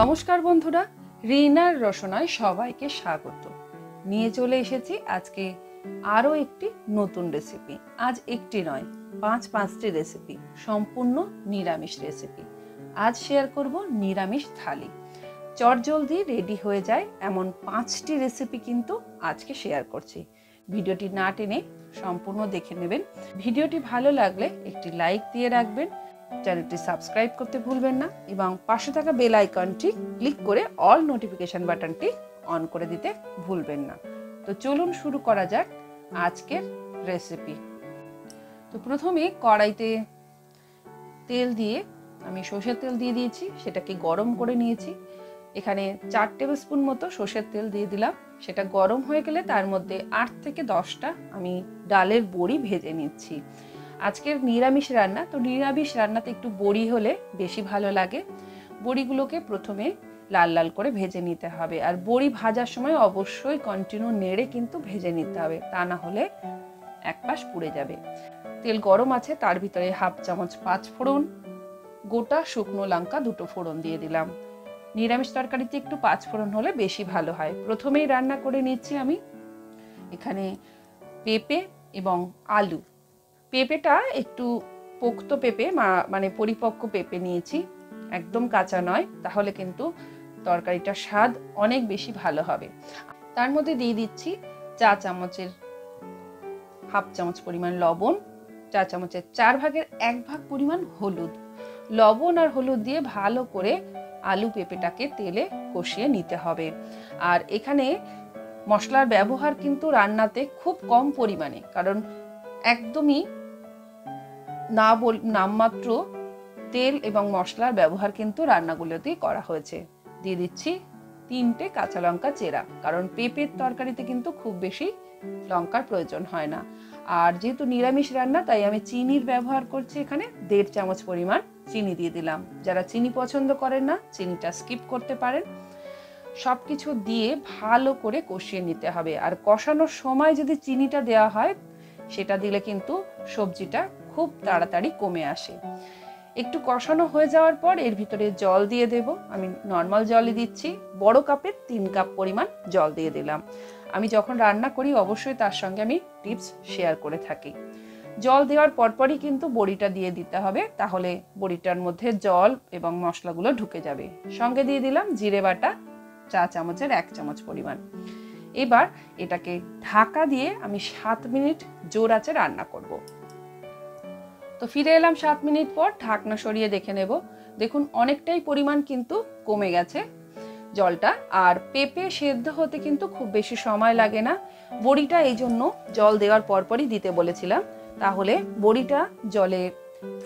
নমস্কার বন্ধুরা, রিনার রসনায় সবাইকে স্বাগত। নিয়ে চলে এসেছি আজকে আরও একটি নতুন রেসিপি আজ একটি নয়, পাঁচ পাঁচটি রেসিপি সম্পূর্ণ নিরামিষ রেসিপি আজ শেয়ার করব নিরামিষ থালি। চটজলদি রেডি হয়ে যায় এমন পাঁচটি রেসিপি কিন্তু আজকে শেয়ার করছি। ভিডিওটি না টেনে সম্পূর্ণ দেখে নেবেন। ভিডিওটি ভালো লাগলে একটি লাইক দিয়ে রাখবেন চ্যানেলটি সাবস্ক্রাইব করতে ভুলবেন না এবং পাশে থাকা বেল আইকনটি ক্লিক করে অল নোটিফিকেশন বাটনটি অন করে দিতে ভুলবেন না। তো চলুন শুরু করা যাক আজকের রেসিপি। তো প্রথমে কড়াইতে তেল দিয়ে আমি সর্ষের তেল দিয়ে দিয়েছি, সেটাকে গরম করে নিয়েছি। এখানে চার টেবিল স্পুন মতো সর্ষের তেল দিয়ে দিলাম। সেটা গরম হয়ে গেলে তার মধ্যে আট থেকে দশটা আমি ডালের বড়ি ভেজে নিচ্ছি। আজকের নিরামিষ রান্না, তো নিরামিষ রান্নাতে একটু বড়ি হলে বেশি ভালো লাগে। বড়িগুলোকে প্রথমে লাল লাল করে ভেজে নিতে হবে। আর বড়ি ভাজার সময় অবশ্যই কন্টিনিউ নেড়ে কিন্তু ভেজে নিতে হবে, তা না হলে এক পাশ পুড়ে যাবে। তেল গরম আছে, তার ভিতরে হাফ চামচ পাঁচ ফোড়ন, গোটা শুকনো লঙ্কা দুটো ফোড়ন দিয়ে দিলাম। নিরামিষ তরকারিতে একটু পাঁচ ফোড়ন হলে বেশি ভালো হয়। প্রথমেই রান্না করে নিচ্ছি আমি এখানে পেঁপে এবং আলু। পেঁপেটা একটু পোক্ত পেঁপে মানে পরিপক্ক পেঁপে নিয়েছি। একদম কাঁচা নয়, তাহলে কিন্তু তরকারিটার স্বাদ অনেক বেশি ভালো হবে। তার মধ্যে দিয়ে দিচ্ছি চা চামচের হাফ চামচ পরিমাণ লবণ, চা চামচের চার ভাগের এক ভাগ পরিমাণ হলুদ। লবণ আর হলুদ দিয়ে ভালো করে আলু পেঁপেটাকে তেলে কষিয়ে নিতে হবে। আর এখানে মশলার ব্যবহার কিন্তু রান্নাতে খুব কম পরিমাণে, কারণ একদমই না বল, নামমাত্র তেল এবং মশলার ব্যবহার কিন্তু রান্নাগুলোতেই করা হয়েছে। দিয়ে দিচ্ছি তিনটে কাঁচা লঙ্কা চেরা, কারণ পেঁপের তরকারিতে কিন্তু খুব বেশি লঙ্কার প্রয়োজন হয় না। আর যেহেতু নিরামিষ রান্না, তাই আমি চিনির ব্যবহার করছি এখানে। দেড় চামচ পরিমাণ চিনি দিয়ে দিলাম। যারা চিনি পছন্দ করেন না, চিনিটা স্কিপ করতে পারেন। সব কিছু দিয়ে ভালো করে কষিয়ে নিতে হবে। আর কষানোর সময় যদি চিনিটা দেওয়া হয় সেটা দিলে কিন্তু সবজিটা খুব তাড়াতাড়ি কমে আসে। একটু কষানো হয়ে যাওয়ার পর এর ভিতরে জল দিয়ে দেব। আমি নর্মাল জলই দিচ্ছি, বড় কাপের তিন কাপ পরিমাণ জল দিয়ে দিলাম। আমি যখন রান্না করি অবশ্যই তার সঙ্গে আমি টিপস শেয়ার করে থাকি। জল দেওয়ার পরপরই কিন্তু বড়িটা দিয়ে দিতে হবে, তাহলে বড়িটার মধ্যে জল এবং মশলাগুলো ঢুকে যাবে। সঙ্গে দিয়ে দিলাম জিরে বাটা, চা চামচের এক চামচ পরিমাণ। এবার এটাকে ঢাকা দিয়ে আমি সাত মিনিট জোর আছে রান্না করব। তো ফিরে এলাম সাত মিনিট পর ঢাকনা সরিয়ে দেখে নেব। দেখুন, অনেকটাই পরিমাণ কিন্তু কমে গেছে জলটা। আর পেঁপে সেদ্ধ হতে কিন্তু খুব বেশি সময় লাগে না। বড়িটা এই জন্য জল দেওয়ার পরপরই দিতে বলেছিলাম। তাহলে বড়িটা জলে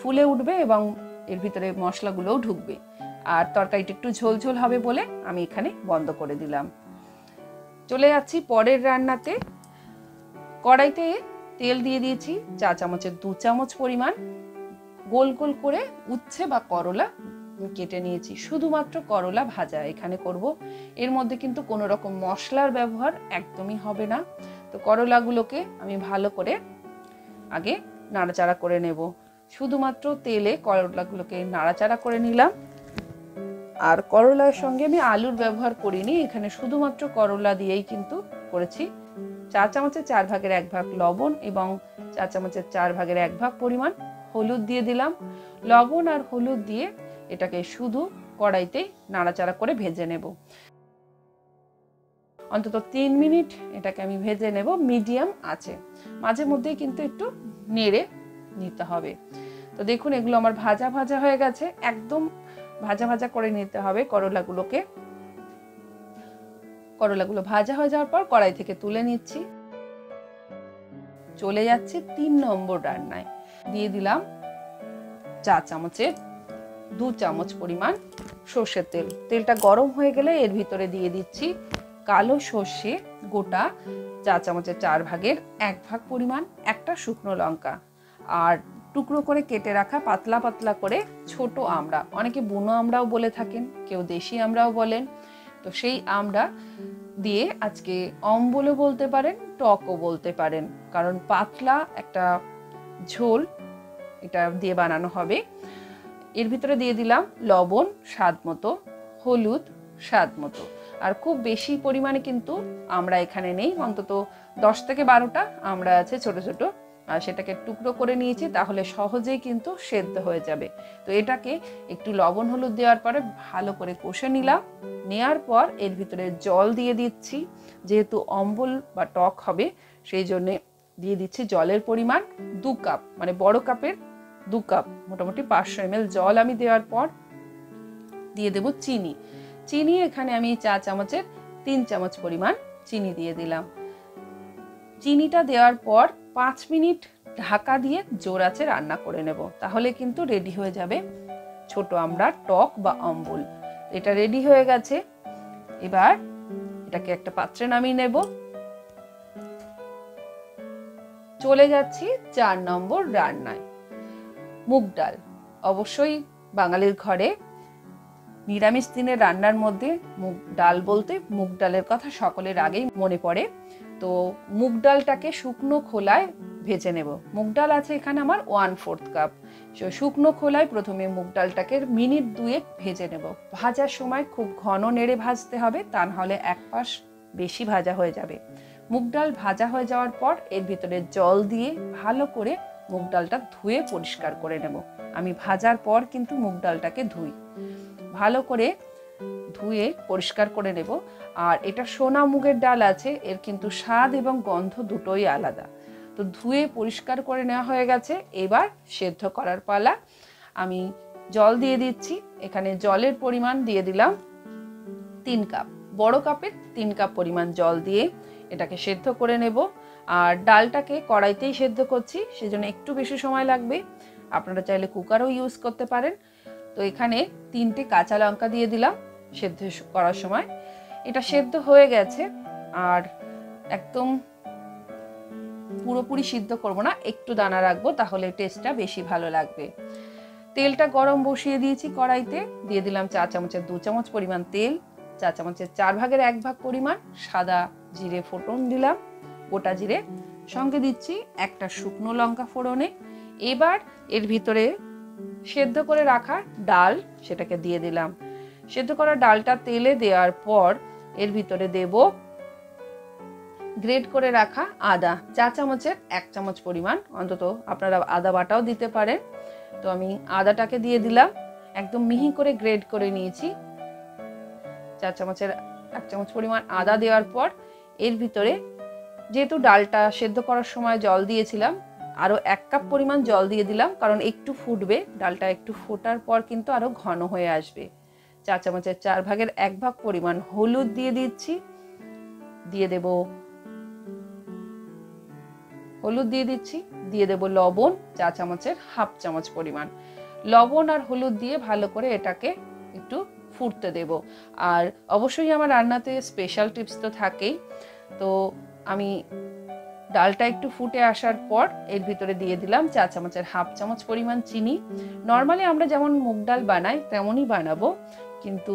ফুলে উঠবে এবং এর ভিতরে মশলাগুলোও ঢুকবে। আর তরকারিটা একটু ঝোলঝোল হবে বলে আমি এখানে বন্ধ করে দিলাম। চলে যাচ্ছি পরের রান্নাতে। কড়াইতে তেল দিয়ে দিয়েছি চা চামচের দু চামচ পরিমাণ। গোল গোল করে উচ্ছে বা করলা কেটে নিয়েছি। শুধুমাত্র করলা ভাজা এখানে করব। এর মধ্যে কিন্তু কোনো রকম মশলার ব্যবহার একদমই হবে না। তো করলাগুলোকে আমি ভালো করে আগে নাড়াচাড়া করে নেব। শুধুমাত্র তেলে করলাগুলোকে নাড়াচাড়া করে নিলাম। আর করলার সঙ্গে আমি আলুর ব্যবহার করিনি, এখানে শুধুমাত্র করলা দিয়েই কিন্তু করেছি। চা চামচের চার ভাগের এক ভাগ লবণ এবং চা চামচের চার ভাগের এক ভাগ পরিমাণ হলুদ দিয়ে দিলাম। লবণ আর হলুদ দিয়ে এটাকে শুধু কড়াইতেই নাড়াচাড়া করে ভেজে নেব। অন্তত তিন মিনিট এটাকে আমি ভেজে নেব, মিডিয়াম আছে। মাঝে মধ্যেই কিন্তু একটু নেড়ে নিতে হবে। তো দেখুন, এগুলো আমার ভাজা ভাজা হয়ে গেছে, একদম ভাজা ভাজা করে নিতে হবে করলাগুলোকে। করলাগুলো ভাজা হয়ে যাওয়ার পর কড়াই থেকে তুলে নিচ্ছি। চলে যাচ্ছে তিন নম্বর রান্নায়। দিয়ে দিলাম চা চামচের দু চামচ পরিমাণ সর্ষের তেল। তেলটা গরম হয়ে গেলে এর ভিতরে দিয়ে দিচ্ছি কালো সর্ষে গোটা চা চামচের চার ভাগের এক ভাগ পরিমাণ একটা শুকনো লঙ্কা। আর টুকরো করে কেটে রাখা, পাতলা পাতলা করে ছোট আমড়া অনেকে বুনো আমরাও বলে থাকেন, কেউ দেশি আমরাও বলেন। তো সেই আমরা দিয়ে আজকে অম্বলও বলতে পারেন, টকও বলতে পারেন। কারণ পাতলা একটা ঝোল এটা দিয়ে বানানো হবে। এর ভিতরে দিয়ে দিলাম লবণ স্বাদ মতো, হলুদ স্বাদ মতো। আর খুব বেশি পরিমাণে কিন্তু আমরা এখানে নেই, অন্তত দশ থেকে বারোটা আমরা আছে ছোট ছোট সেটাকে টুকরো করে নিয়েছি, তাহলে সহজেই কিন্তু সেদ্ধ হয়ে যাবে। তো এটাকে একটু লবণ হলুদ দেওয়ার পরে ভালো করে কষে নিলাম। নেওয়ার পর এর ভিতরে জল দিয়ে দিচ্ছি, যেহেতু অম্বল বা টক হবে, সেই জন্যে দিয়ে দিচ্ছি জলের পরিমাণ দু কাপ মানে বড় কাপের দু কাপ, মোটামুটি পাঁচশো এম জল আমি দেওয়ার পর দিয়ে দেব চিনি। চিনি এখানে আমি চা চামচের তিন চামচ পরিমাণ চিনি দিয়ে দিলাম। চিনিটা দেওয়ার পর পাঁচ মিনিট ঢাকা দিয়ে জোর আছে রান্না করে নেব। তাহলে কিন্তু রেডি হয়ে যাবে ছোট আমরা টক বা অম্বল এটা রেডি হয়ে গেছে। এবার এটাকে একটা পাত্রে নামিয়ে নেব। চলে যাচ্ছি চার নম্বর রান্নায়। মুগ ডাল। অবশ্যই বাঙালির ঘরে নিরামিষ দিনের রান্নার মধ্যে মুগ ডাল বলতে মুগ ডালের কথা সকলের আগেই মনে পড়ে। তো মুগ ডালটাকে শুকনো খোলায় ভেজে নেব। মুগ ডাল আছে এখানে আমার ওয়ান ফোর্থ কাপ সো শুকনো খোলায় প্রথমে মুগ ডালটাকে মিনিট দুয়েক ভেজে নেব। ভাজার সময় খুব ঘন নেড়ে ভাজতে হবে, তা নাহলে এক পাশ বেশি ভাজা হয়ে যাবে। মুগ ডাল ভাজা হয়ে যাওয়ার পর এর ভিতরে জল দিয়ে ভালো করে মুগ ডালটা ধুয়ে পরিষ্কার করে নেব। আমি ভাজার পর কিন্তু মুগ ডালটাকে ধুই। ভালো করে ধুয়ে পরিষ্কার করে নেব। আর এটা সোনা মুগের ডাল আছে, এর কিন্তু স্বাদ এবং গন্ধ দুটোই আলাদা। তো ধুয়ে পরিষ্কার করে নেওয়া হয়ে গেছে, এবার সেদ্ধ করার পালা। আমি জল দিয়ে দিচ্ছি, এখানে জলের পরিমাণ দিয়ে দিলাম তিন কাপ, বড় কাপের তিন কাপ পরিমাণ জল দিয়ে এটাকে সেদ্ধ করে নেব। আর ডালটাকে কড়াইতেই সেদ্ধ করছি, সেজন্য একটু বেশি সময় লাগবে। আপনারা চাইলে কুকারও ইউজ করতে পারেন। তো এখানে তিনটে কাঁচা লঙ্কা দিয়ে দিলাম। সেদ্ধ করার সময়। এটা সেদ্ধ হয়ে গেছে আর একদম পুরোপুরি সিদ্ধ করব না, একটু দানা রাখব তাহলে টেস্টটা বেশি ভালো লাগবে। তেলটা গরম বসিয়ে দিয়েছি কড়াইতে, দিয়ে দিলাম চা চামচের দু চামচ পরিমাণ তেল, চা চামচের চার ভাগের এক ভাগ পরিমাণ সাদা জিরে ফোটন দিলাম, গোটা জিরে। সঙ্গে দিচ্ছি একটা শুকনো লঙ্কা ফোড়নে। এবার এর ভিতরে সেদ্ধ করে রাখা ডাল, সেটাকে দিয়ে দিলাম। সেদ্ধ করা ডালটা তেলে দেওয়ার পর এর ভিতরে দেব গ্রেড করে রাখা আদা, চা চামচের এক চামচ পরিমাণ। অন্তত আপনারা আদা বাটাও দিতে পারেন। তো আমি আদাটাকে দিয়ে দিলাম। একদম মিহি করে গ্রেড করে নিয়েছি। চা চামচের এক চামচ পরিমাণ আদা দেওয়ার পর এর ভিতরে যেহেতু ডালটা সেদ্ধ করার সময় জল দিয়েছিলাম আরও এক কাপ পরিমাণ জল দিয়ে দিলাম, কারণ একটু ফুটবে। ডালটা একটু ফোটার পর কিন্তু আরও ঘন হয়ে আসবে। চা চামচের চার ভাগের এক ভাগ পরিমাণ হলুদ দিয়ে দিচ্ছি। দিয়ে দেব হলুদ দিয়ে দিচ্ছি। দিয়ে দেব লবণ, চা চামচের হাফ চামচ পরিমাণ। লবণ আর হলুদ দিয়ে ভালো করে এটাকে একটু ফুটতে দেব। আর অবশ্যই আমার রান্নাতে স্পেশাল টিপস তো থাকেই। তো আমি ডালটা একটু ফুটে আসার পর এর ভিতরে দিয়ে দিলাম চা চামচের হাফ চামচ পরিমাণ চিনি। নর্মালি আমরা যেমন মুগ ডাল বানাই, তেমনই বানাবো। কিন্তু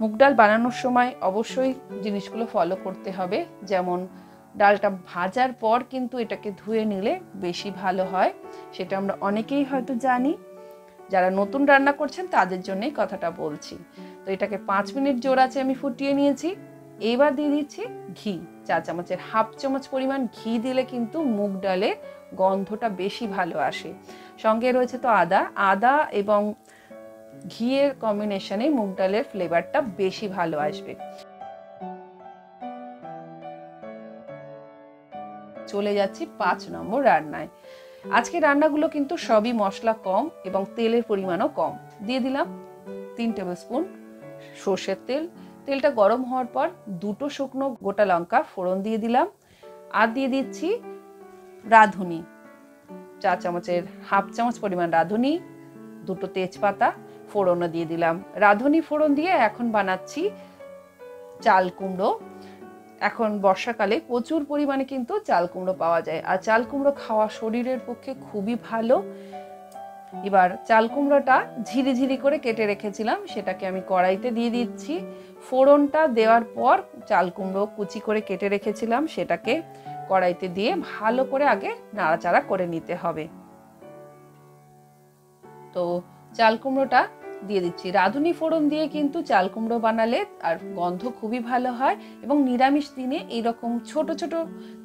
মুগ ডাল বানানোর সময় অবশ্যই জিনিসগুলো ফলো করতে হবে। যেমন ডালটা ভাজার পর কিন্তু এটাকে ধুয়ে নিলে বেশি ভালো হয়, সেটা আমরা অনেকেই হয়তো জানি। যারা নতুন রান্না করছেন তাদের জন্যই কথাটা বলছি। তো এটাকে পাঁচ মিনিট জোর আছে আমি ফুটিয়ে নিয়েছি। এবার দিয়ে দিচ্ছি ঘি। চা চামচের হাফ চামচ পরিমাণ ঘি দিলে কিন্তু মুগ ডালের গন্ধটা বেশি ভালো আসে। সঙ্গে রয়েছে তো আদা। আদা এবং ঘিয়ের কম্বিনেশনে মুগ ডালের ফ্লেভারটা বেশি ভালো আসবে। চলে যাচ্ছি পাঁচ নম্বর রান্নায়। আজকে রান্নাগুলো কিন্তু সবই মশলা কম এবং তেলের পরিমাণও কম। দিয়ে দিলাম তিন টেবিল স্পুন সর্ষের তেল। তেলটা গরম হওয়ার পর দুটো শুকনো গোটা লঙ্কা ফোড়ন দিয়ে দিলাম। আর দিয়ে দিচ্ছি রাঁধুনি। চা চামচের হাফ চামচ পরিমাণ রাঁধুনি, দুটো তেজপাতা ফোড়নও দিয়ে দিলাম। রাঁধুনি ফোড়ন দিয়ে এখন বানাচ্ছি চাল কুমড়ো। এখন বর্ষাকালে প্রচুর পরিমাণে কিন্তু চাল কুমড়ো পাওয়া যায়। আর চাল কুমড়ো খাওয়া শরীরের পক্ষে খুবই ভালো। এবার চাল কুমড়োটা ঝিরি ঝিরি করে কেটে রেখেছিলাম, সেটাকে আমি কড়াইতে দিয়ে দিচ্ছি। ফোড়নটা দেওয়ার পর চাল কুমড়ো কুচি করে কেটে রেখেছিলাম, সেটাকে কড়াইতে দিয়ে ভালো করে আগে নাড়াচাড়া করে নিতে হবে। তো চাল কুমড়োটা দিয়ে দিচ্ছি। রাঁধুনি ফোড়ন দিয়ে কিন্তু চাল কুমড়ো বানালে আর গন্ধ খুবই ভালো হয় এবং নিরামিষ দিনে এইরকম ছোট ছোট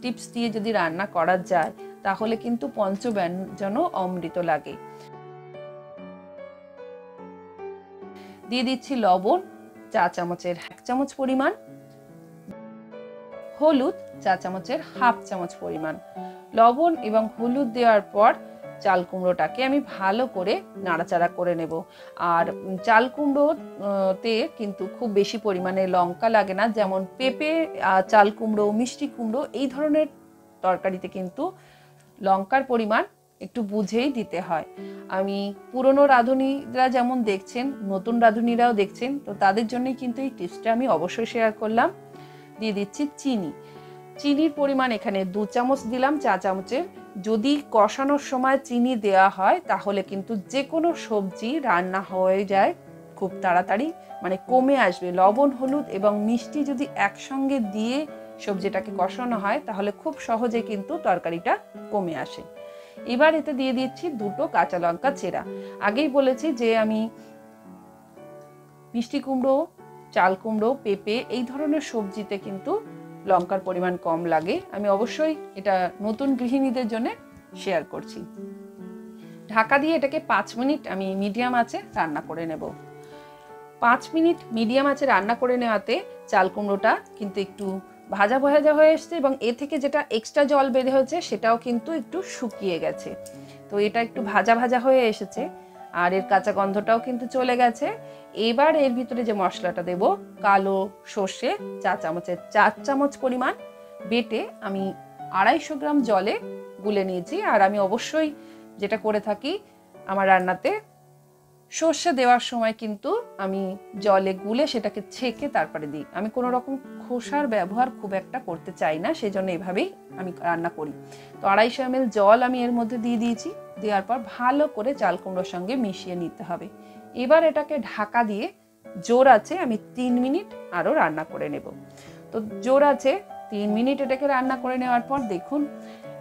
টিপস দিয়ে যদি রান্না করা যায়, তাহলে কিন্তু পঞ্চব্যঞ্জনও অমৃত লাগে। দিয়ে দিচ্ছি লবণ, চা চামচের এক চামচ পরিমাণ। হলুদ, চা চামচের হাফ চামচ পরিমাণ। লবণ এবং হলুদ দেওয়ার পর চাল কুমড়োটাকে আমি ভালো করে নাড়াচাড়া করে নেব। আর চাল কুমড়োতে কিন্তু খুব বেশি পরিমাণে লঙ্কা লাগে না, যেমন পেঁপে চাল কুমড়ো, মিষ্টি কুমড়ো এই ধরনের তরকারিতে কিন্তু লঙ্কার পরিমাণ একটু বুঝেই দিতে হয়। আমি পুরনো রাঁধুনিরা যেমন দেখছেন, নতুন রাঁধুনিরাও দেখছেন, তো তাদের জন্যই কিন্তু এই টিপসটা আমি অবশ্যই শেয়ার করলাম। দিয়ে দিচ্ছি চিনি। চিনির পরিমাণ এখানে দু চামচ দিলাম, চা চামচের যদি কষানোর সময় চিনি দেওয়া হয়, তাহলে কিন্তু যে কোনো সবজি রান্না হয়ে যায় খুব তাড়াতাড়ি। মানে কমে আসবে। লবণ, হলুদ এবং মিষ্টি যদি একসঙ্গে দিয়ে সবজিটাকে কষানো হয়, তাহলে খুব সহজে কিন্তু তরকারিটা কমে আসে। এবার এতে দিয়ে দিচ্ছি দুটো কাঁচা লঙ্কা চেরা। আগেই বলেছি যে আমি মিষ্টি কুমড়ো, চাল কুমড়ো, পেঁপে এই ধরনের সবজিতে কিন্তু লঙ্কার পরিমাণ কম লাগে। আমি অবশ্যই এটা নতুন গৃহিণীদের জন্য শেয়ার করছি। ঢাকা দিয়ে এটাকে পাঁচ মিনিট আমি মিডিয়াম আছে রান্না করে নেব। পাঁচ মিনিট মিডিয়াম আছে রান্না করে নেওয়াতে চাল কুমড়োটা কিন্তু একটু ভাজা ভাজা হয়ে এসছে এবং এ থেকে যেটা এক্সট্রা জল বের হয়েছে সেটাও কিন্তু একটু শুকিয়ে গেছে। তো এটা একটু ভাজা ভাজা হয়ে এসেছে। আর এর কাঁচা গন্ধটাও কিন্তু চলে গেছে। এবার এর ভিতরে যে মশলাটা দেব, কালো সর্ষে, চা চামচের চার চামচ পরিমাণ। বেটে আমি আড়াইশো গ্রাম জলে গুলে নিয়েছি। আর আমি অবশ্যই যেটা করে থাকি আমার রান্নাতে সর্ষে দেওয়ার সময় কিন্তু আমি জলে গুলে সেটাকে ছেঁকে তারপরে দিই। আমি কোনো রকম খোসার ব্যবহার খুব একটা করতে চাই না সেই জন্য এভাবেই আমি রান্না করি। তো আড়াইশো এম জল আমি এর মধ্যে দিয়ে দিয়েছি। দেওয়ার পর ভালো করে চাল কুমড়োর সঙ্গে মিশিয়ে নিতে হবে। এবার এটাকে ঢাকা দিয়ে জোর আছে আমি তিন মিনিট আরও রান্না করে নেব। তো জোর আছে তিন মিনিট এটাকে রান্না করে নেওয়ার পর দেখুন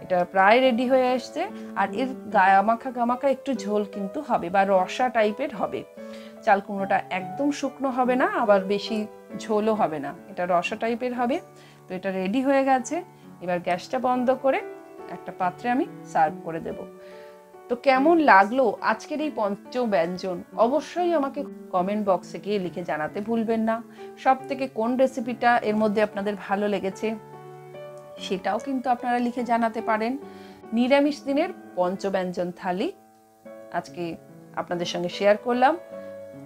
এটা প্রায় রেডি হয়ে আসছে। আর এর গামাখা গামাখা একটু ঝোল কিন্তু হবে বা রসা টাইপের হবে। চাল কুমড়োটা একদম শুকনো হবে না, আবার বেশি ঝোলও হবে না। এটা রসা টাইপের হবে। তো এটা রেডি হয়ে গেছে। এবার গ্যাসটা বন্ধ করে একটা পাত্রে আমি সার্ভ করে দেব। তো কেমন লাগল আজকের এই পঞ্চ ব্যঞ্জন অবশ্যই আমাকে কমেন্ট বক্সে গিয়ে লিখে জানাতে ভুলবেন না। সব থেকে কোন রেসিপিটা এর মধ্যে আপনাদের ভালো লেগেছে? সেটাও কিন্তু আপনারা লিখে জানাতে পারেন। নিরামিষ দিনের পঞ্চব্যঞ্জন থালি আজকে আপনাদের সঙ্গে শেয়ার করলাম।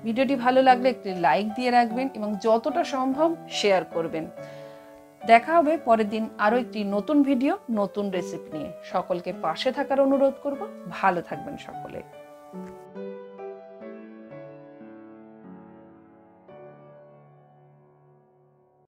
ভিডিওটি ভালো লাগলে একটি লাইক দিয়ে রাখবেন এবং যতটা সম্ভব শেয়ার করবেন। দেখা হবে পরের দিন আরও একটি নতুন ভিডিও নতুন রেসিপি নিয়ে। সকলকে পাশে থাকার অনুরোধ করব। ভালো থাকবেন সকলে।